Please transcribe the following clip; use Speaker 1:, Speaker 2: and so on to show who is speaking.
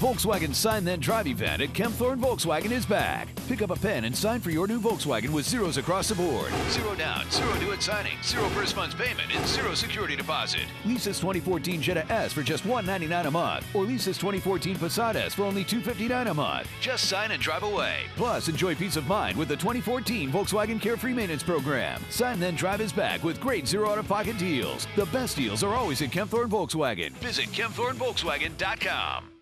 Speaker 1: Volkswagen Sign Then Drive event at Kempthorn Volkswagen is back. Pick up a pen and sign for your new Volkswagen with zeros across the board. Zero down, zero due at signing, zero first funds payment, and zero security deposit. Lease this 2014 Jetta S for just $199 a month, or lease this 2014 Passat S for only $259 a month. Just sign and drive away. Plus, enjoy peace of mind with the 2014 Volkswagen Carefree Maintenance Program. Sign Then Drive is back with great zero out-of-pocket deals. The best deals are always at Kempthorn Volkswagen. Visit KempthornVolkswagen.com.